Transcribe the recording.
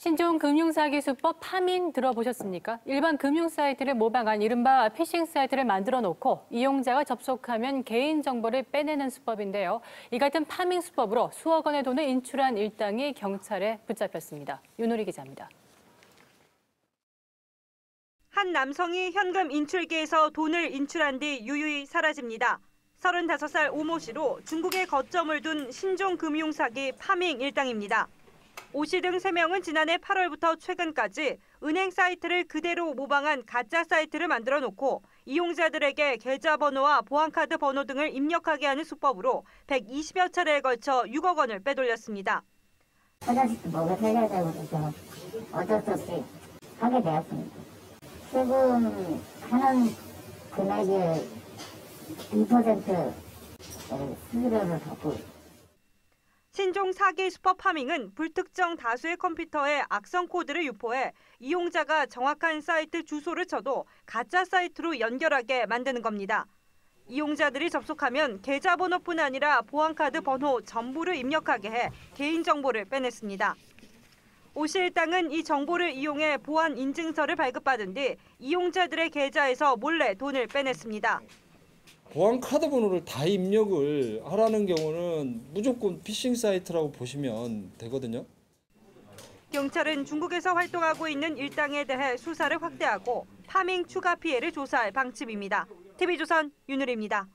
신종 금융사기 수법 파밍 들어보셨습니까? 일반 금융 사이트를 모방한 이른바 피싱 사이트를 만들어 놓고 이용자가 접속하면 개인 정보를 빼내는 수법인데요. 이 같은 파밍 수법으로 수억 원의 돈을 인출한 일당이 경찰에 붙잡혔습니다. 윤우리 기자입니다. 한 남성이 현금 인출기에서 돈을 인출한 뒤 유유히 사라집니다. 35살 오모 씨로 중국에 거점을 둔 신종 금융 사기 파밍 일당입니다. 오 씨 등 3명은 지난해 8월부터 최근까지 은행 사이트를 그대로 모방한 가짜 사이트를 만들어 놓고 이용자들에게 계좌번호와 보안카드 번호 등을 입력하게 하는 수법으로 120여 차례에 걸쳐 6억 원을 빼돌렸습니다. 화장실도 먹어 살려야 되고 그래서 어쩔 수 없이 하게 되었습니다. 세금 하는 금액의 2% 수수료를 받고 신종 사기 수법 파밍은 불특정 다수의 컴퓨터에 악성 코드를 유포해 이용자가 정확한 사이트 주소를 쳐도 가짜 사이트로 연결하게 만드는 겁니다. 이용자들이 접속하면 계좌번호뿐 아니라 보안카드 번호 전부를 입력하게 해 개인정보를 빼냈습니다. 오씨 일당은 이 정보를 이용해 보안 인증서를 발급받은 뒤 이용자들의 계좌에서 몰래 돈을 빼냈습니다. 보안 카드 번호를 다 입력을 하라는 경우는 무조건 피싱 사이트라고 보시면 되거든요. 경찰은 중국에서 활동하고 있는 일당에 대해 수사를 확대하고 파밍 추가 피해를 조사할 방침입니다. TV조선 윤우리입니다.